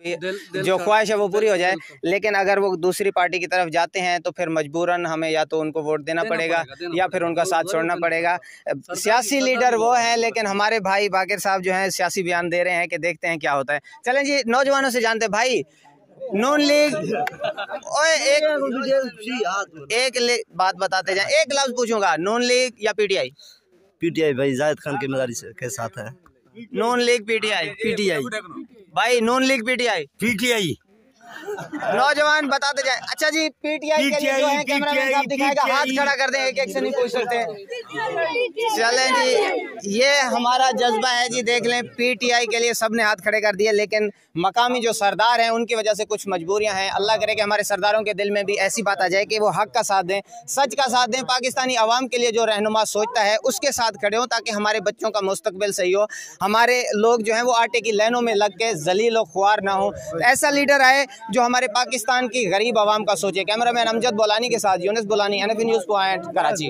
जो ख्वाहिश है वो पूरी हो जाए लेकिन अगर वो दूसरी पार्टी की तरफ़ जाते हैं तो फिर मजबूरन हमें या तो उनको वोट देना पड़ेगा या फिर उनका साथ छोड़ना पड़ेगा सियासी लीडर वो हैं लेकिन हमारे भाई बाकिर साहब जो हैं सियासी बयान दे रहे हैं कि देखते हैं क्या होता है चलें जी नौजवानों से जानते हैं भाई नून लीग ओए एक एक बात बताते जाए एक लफ्ज पूछूँगा नून लीग या पीटीआई पीटीआई भाई जायद खान के मजारी के साथ है नून लीग पीटीआई पीटीआई भाई नॉन लीग पीटीआई। पीटीआई। नौजवान बताते जाए। अच्छा जी पीटीआई के लिए जो है कैमरा मैन साहब दिखाएगा। हाथ खड़ा कर दें एक एक से नहीं पूछ सकते। चलें जी ये हमारा जज्बा है जी देख लें पीटीआई के लिए सबने हाथ खड़े कर दिए लेकिन मकामी जो सरदार हैं उनकी वजह से कुछ मजबूरियाँ हैं। अल्लाह करे कि हमारे सरदारों के दिल में भी ऐसी बात आ जाए कि वो हक का साथ दें सच का साथ दें पाकिस्तानी अवाम के लिए जो रहनुमा सोचता है उसके साथ खड़े हों ताकि हमारे बच्चों का मुस्तबिल सही हो। हमारे लोग जो हैं वो आटे की लाइनों में लग के जलील व खुआर ना हो। ऐसा लीडर आए जो हमारे पाकिस्तान की गरीब आवाम का सोचे कैमरा मैन अमजद बोलानी के साथ, Younis Bolani N news point Karachi.